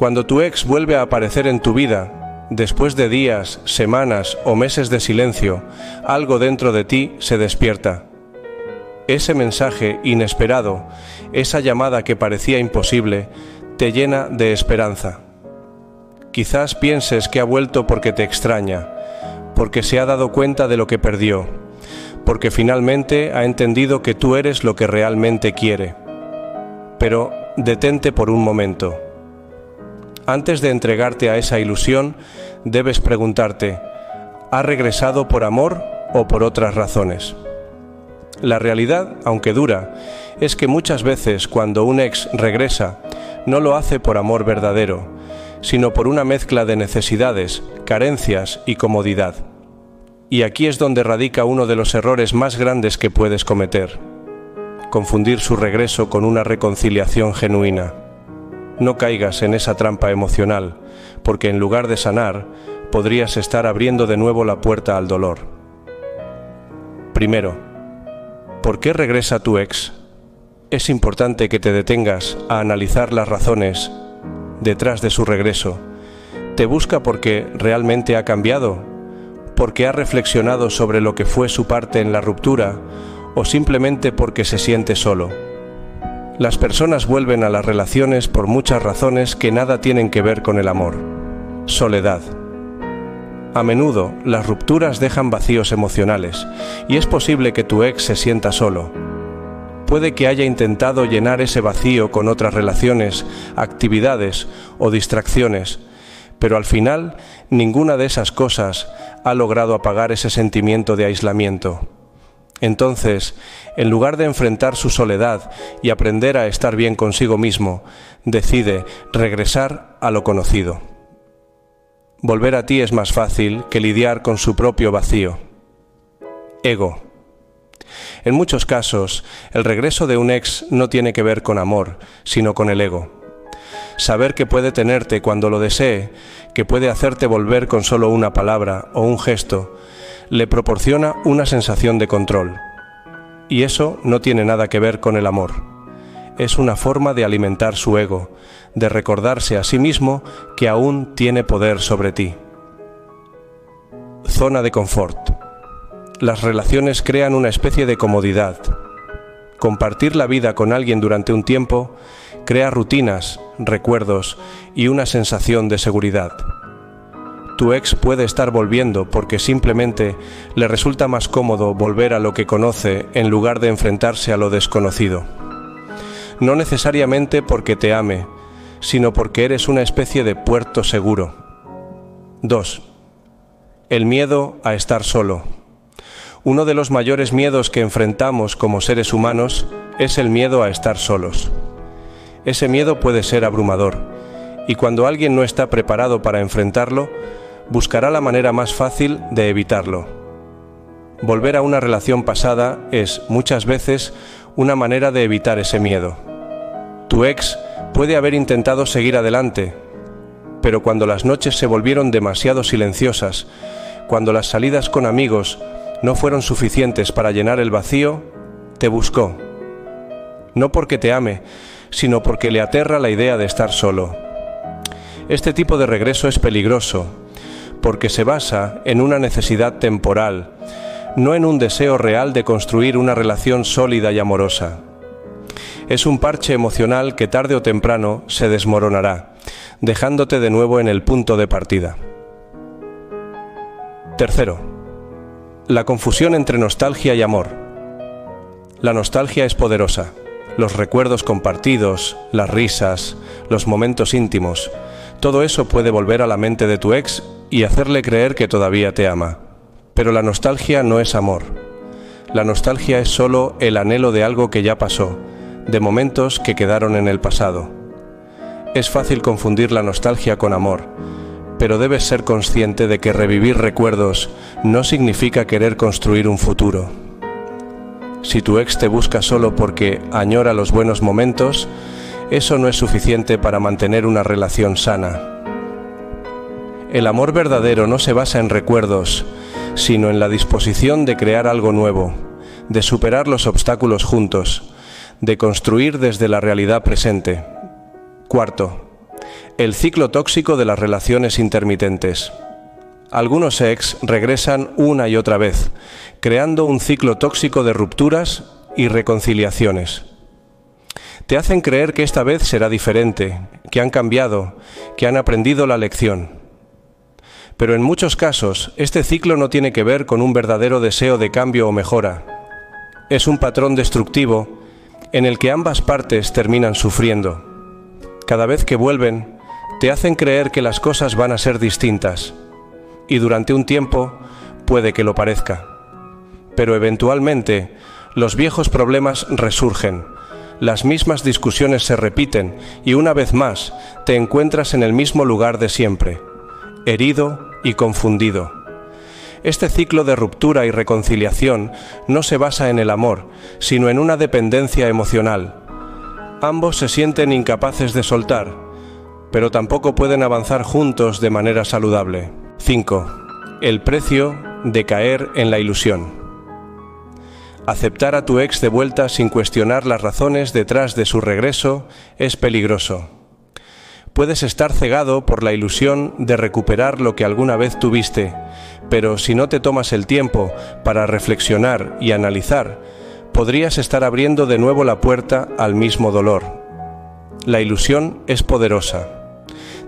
Cuando tu ex vuelve a aparecer en tu vida, después de días, semanas o meses de silencio, algo dentro de ti se despierta. Ese mensaje inesperado, esa llamada que parecía imposible, te llena de esperanza. Quizás pienses que ha vuelto porque te extraña, porque se ha dado cuenta de lo que perdió, porque finalmente ha entendido que tú eres lo que realmente quiere. Pero detente por un momento. Antes de entregarte a esa ilusión, debes preguntarte, ¿ha regresado por amor o por otras razones? La realidad, aunque dura, es que muchas veces cuando un ex regresa, no lo hace por amor verdadero, sino por una mezcla de necesidades, carencias y comodidad. Y aquí es donde radica uno de los errores más grandes que puedes cometer, confundir su regreso con una reconciliación genuina. No caigas en esa trampa emocional, porque en lugar de sanar, podrías estar abriendo de nuevo la puerta al dolor. Primero, ¿por qué regresa tu ex? Es importante que te detengas a analizar las razones detrás de su regreso. ¿Te busca porque realmente ha cambiado? ¿Porque ha reflexionado sobre lo que fue su parte en la ruptura? ¿O simplemente porque se siente solo? Las personas vuelven a las relaciones por muchas razones que nada tienen que ver con el amor. Soledad. A menudo las rupturas dejan vacíos emocionales y es posible que tu ex se sienta solo puede que haya intentado llenar ese vacío con otras relaciones, actividades o distracciones, pero al final ninguna de esas cosas ha logrado apagar ese sentimiento de aislamiento. Entonces, en lugar de enfrentar su soledad y aprender a estar bien consigo mismo, decide regresar a lo conocido. Volver a ti es más fácil que lidiar con su propio vacío. Ego. En muchos casos, el regreso de un ex no tiene que ver con amor, sino con el ego. Saber que puede tenerte cuando lo desee, que puede hacerte volver con solo una palabra o un gesto, le proporciona una sensación de control. Y eso no tiene nada que ver con el amor. Es una forma de alimentar su ego, de recordarse a sí mismo que aún tiene poder sobre ti. Zona de confort las relaciones crean una especie de comodidad. Compartir la vida con alguien durante un tiempo crea rutinas, recuerdos y una sensación de seguridad. Tu ex puede estar volviendo porque simplemente le resulta más cómodo volver a lo que conoce en lugar de enfrentarse a lo desconocido. No necesariamente porque te ame, sino porque eres una especie de puerto seguro. 2. El miedo a estar solo. Uno de los mayores miedos que enfrentamos como seres humanos es el miedo a estar solos. Ese miedo puede ser abrumador, y cuando alguien no está preparado para enfrentarlo, buscará la manera más fácil de evitarlo. Volver a una relación pasada es, muchas veces, una manera de evitar ese miedo. Tu ex puede haber intentado seguir adelante, pero cuando las noches se volvieron demasiado silenciosas, cuando las salidas con amigos no fueron suficientes para llenar el vacío, te buscó. No porque te ame, sino porque le aterra la idea de estar solo. Este tipo de regreso es peligroso, porque se basa en una necesidad temporal, no en un deseo real de construir una relación sólida y amorosa. Es un parche emocional que tarde o temprano se desmoronará, dejándote de nuevo en el punto de partida. Tercero, la confusión entre nostalgia y amor. La nostalgia es poderosa. Los recuerdos compartidos, las risas, los momentos íntimos, todo eso puede volver a la mente de tu ex y hacerle creer que todavía te ama. Pero la nostalgia no es amor. La nostalgia es solo el anhelo de algo que ya pasó, de momentos que quedaron en el pasado. Es fácil confundir la nostalgia con amor, pero debes ser consciente de que revivir recuerdos no significa querer construir un futuro. Si tu ex te busca solo porque añora los buenos momentos, eso no es suficiente para mantener una relación sana. El amor verdadero no se basa en recuerdos, sino en la disposición de crear algo nuevo, de superar los obstáculos juntos, de construir desde la realidad presente. Cuarto, El ciclo tóxico de las relaciones intermitentes. Algunos ex regresan una y otra vez, creando un ciclo tóxico de rupturas y reconciliaciones. Te hacen creer que esta vez será diferente, que han cambiado, que han aprendido la lección. Pero en muchos casos, este ciclo no tiene que ver con un verdadero deseo de cambio o mejora. Es un patrón destructivo en el que ambas partes terminan sufriendo. Cada vez que vuelven, te hacen creer que las cosas van a ser distintas. Y durante un tiempo puede que lo parezca. Pero eventualmente, los viejos problemas resurgen, las mismas discusiones se repiten y una vez más te encuentras en el mismo lugar de siempre, herido y confundido. Este ciclo de ruptura y reconciliación no se basa en el amor, sino en una dependencia emocional. Ambos se sienten incapaces de soltar, pero tampoco pueden avanzar juntos de manera saludable. 5. El precio de caer en la ilusión. Aceptar a tu ex de vuelta sin cuestionar las razones detrás de su regreso es peligroso puedes estar cegado por la ilusión de recuperar lo que alguna vez tuviste, pero si no te tomas el tiempo para reflexionar y analizar, podrías estar abriendo de nuevo la puerta al mismo dolor. La ilusión es poderosa.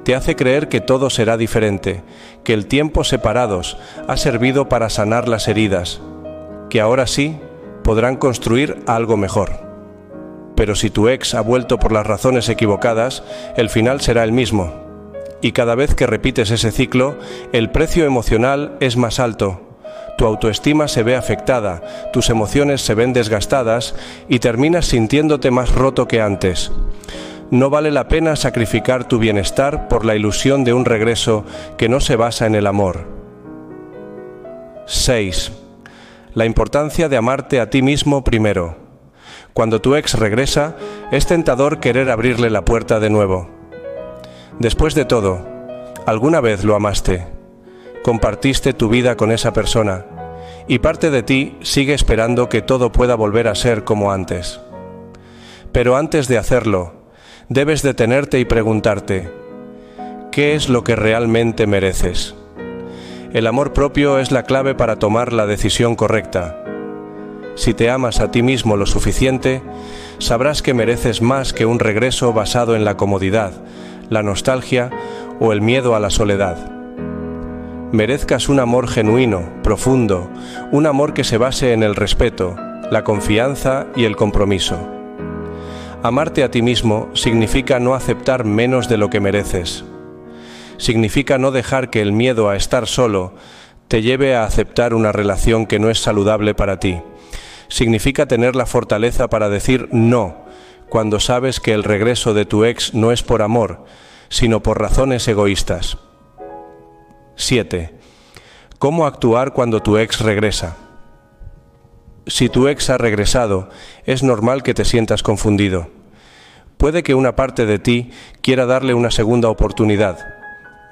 Te hace creer que todo será diferente, que el tiempo separados ha servido para sanar las heridas, que ahora sí podrán construir algo mejor pero si tu ex ha vuelto por las razones equivocadas, el final será el mismo. Y cada vez que repites ese ciclo, el precio emocional es más alto. Tu autoestima se ve afectada, tus emociones se ven desgastadas y terminas sintiéndote más roto que antes. No vale la pena sacrificar tu bienestar por la ilusión de un regreso que no se basa en el amor. 6. La importancia de amarte a ti mismo primero. Cuando tu ex regresa, es tentador querer abrirle la puerta de nuevo. Después de todo, alguna vez lo amaste, compartiste tu vida con esa persona y parte de ti sigue esperando que todo pueda volver a ser como antes. Pero antes de hacerlo, debes detenerte y preguntarte, ¿qué es lo que realmente mereces? El amor propio es la clave para tomar la decisión correcta si te amas a ti mismo lo suficiente, sabrás que mereces más que un regreso basado en la comodidad, la nostalgia o el miedo a la soledad. Merezcas un amor genuino, profundo, un amor que se base en el respeto, la confianza y el compromiso. Amarte a ti mismo significa no aceptar menos de lo que mereces. Significa no dejar que el miedo a estar solo te lleve a aceptar una relación que no es saludable para ti significa tener la fortaleza para decir no cuando sabes que el regreso de tu ex no es por amor, sino por razones egoístas. 7. ¿Cómo actuar cuando tu ex regresa? Si tu ex ha regresado, es normal que te sientas confundido. Puede que una parte de ti quiera darle una segunda oportunidad,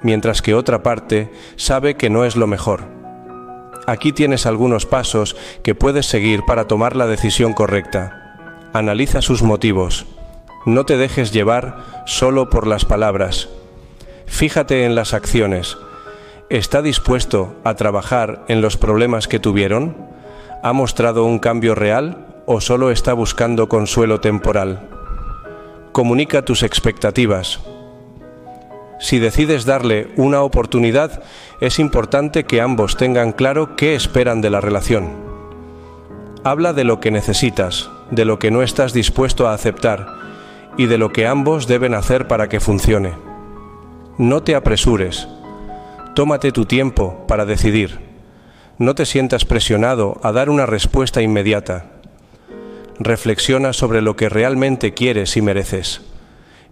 mientras que otra parte sabe que no es lo mejor. Aquí tienes algunos pasos que puedes seguir para tomar la decisión correcta. Analiza sus motivos. No te dejes llevar solo por las palabras. Fíjate en las acciones. ¿Está dispuesto a trabajar en los problemas que tuvieron? ¿Ha mostrado un cambio real o solo está buscando consuelo temporal? Comunica tus expectativas. Si decides darle una oportunidad, es importante que ambos tengan claro qué esperan de la relación. Habla de lo que necesitas, de lo que no estás dispuesto a aceptar y de lo que ambos deben hacer para que funcione. No te apresures. Tómate tu tiempo para decidir. No te sientas presionado a dar una respuesta inmediata. Reflexiona sobre lo que realmente quieres y mereces.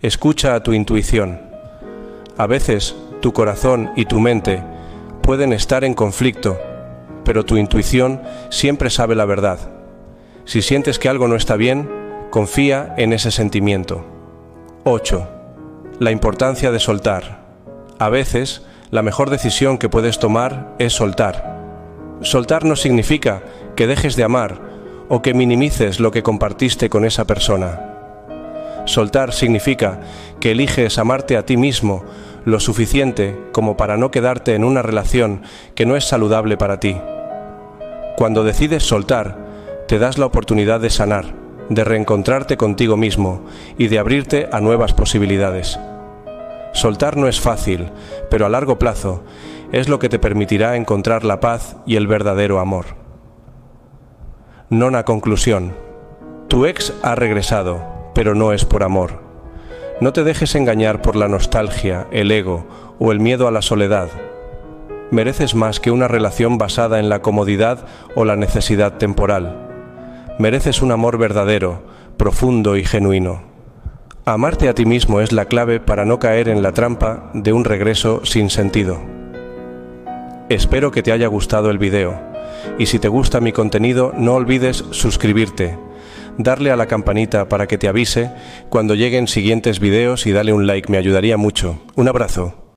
Escucha a tu intuición a veces tu corazón y tu mente pueden estar en conflicto, pero tu intuición siempre sabe la verdad. Si sientes que algo no está bien, confía en ese sentimiento. 8. La importancia de soltar. A veces, la mejor decisión que puedes tomar es soltar. Soltar no significa que dejes de amar o que minimices lo que compartiste con esa persona. Soltar significa que eliges amarte a ti mismo lo suficiente como para no quedarte en una relación que no es saludable para ti. Cuando decides soltar, te das la oportunidad de sanar, de reencontrarte contigo mismo y de abrirte a nuevas posibilidades. Soltar no es fácil, pero a largo plazo es lo que te permitirá encontrar la paz y el verdadero amor. Nona conclusión. Tu ex ha regresado, pero no es por amor. No te dejes engañar por la nostalgia, el ego o el miedo a la soledad. Mereces más que una relación basada en la comodidad o la necesidad temporal. Mereces un amor verdadero, profundo y genuino. Amarte a ti mismo es la clave para no caer en la trampa de un regreso sin sentido. Espero que te haya gustado el video y si te gusta mi contenido no olvides suscribirte, darle a la campanita para que te avise cuando lleguen siguientes videos y dale un like, me ayudaría mucho. Un abrazo.